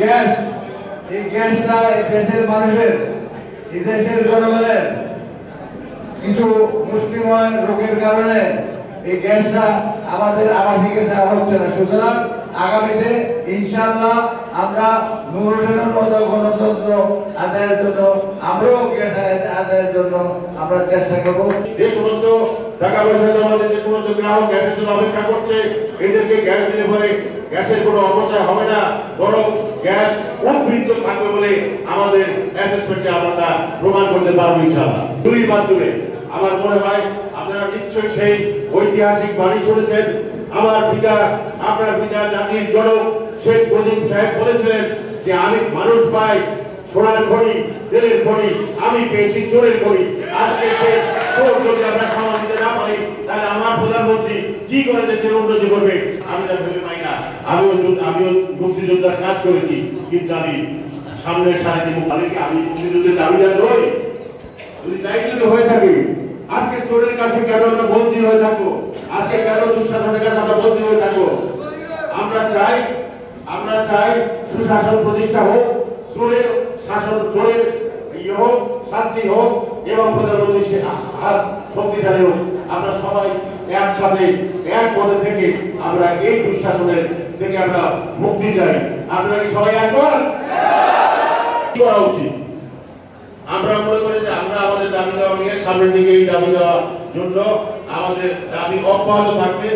Gas, এই গ্যাসটা এই দেশের মানুষের, এই দেশের জনগণের। কিছু মুষ্টিময় রোগের কারণে এই গ্যাসটা আমাদের আবাসিকে দেওয়া হচ্ছে না। সুতরাং আগামীতে ইনশাআল্লাহ আমরা নুর হোসেনের মতো গণতন্ত্র আদায়ের জন্য, আমরাও গ্যাস আদায়ের জন্য আমরা চেষ্টা করব। যে সমস্ত টাকা পয়সা জমা দিয়ে, যে সমস্ত গ্রাহক গ্যাসের জন্য অপেক্ষা করছে, এদেরকে গ্যাস দিলে পরে গ্যাসের কোনো অপচয় হবে না, বরং গ্যাস উদ্বৃত্ত থাকবে বলে আমাদের অ্যাসেসমেন্টে আমরা তা প্রমাণ করতে পারব ইনশাআল্লাহ। দুই মাধ্যমে আমার মনে হয় আপনারা নিশ্চয়ই সেই ঐতিহাসিক বাণী শুনেছেন। আমার পিতা, আপনার পিতা জাতির জনক শেখ মুজিব সাহেব বলেছিলেন যে, আমি মানুষ পাই, সোনার খনি, তেলের খনি, আমি পেয়েছি চোরের খনি, আজকে কি করে দেশের উন্নতি করবে, আমি তা ভেবে পাই না। আমিও আমিও মুক্তিযোদ্ধার কাজ করেছি, কিন্তু আমি সাড়ে তিন তারিখে আমি মুক্তিযুদ্ধের দাবিদার নই। যদি তাই যদি হয়ে থাকে, আজকে চোরের কাছে কেন আমরা বন্দী হয়ে থাকব? আজকে কেন দুঃশাসনের কাছে আমরা বন্দী হয়ে থাকব? আমরা চাই আমরা চাই সুশাসন প্রতিষ্ঠা হোক, চোরের শাসন, চোরের ইয়ে হোক, শাস্তি হোক, এবং প্রধানমন্ত্রী হাত শক্তিশালী হোক। আমরা সবাই একসাথে, এক পদে থেকে আমরা এই দুঃশাসনের থেকে আমরা মুক্তি চাই। আপনারা কি সবাই একবার কি করা উচিত? আমরা মনে করি যে আমরা আমাদের দাবি দেওয়া নিয়ে সামনের দিকে এই দাবি দেওয়ার জন্য আমাদের দাবি অব্যাহত থাকবে।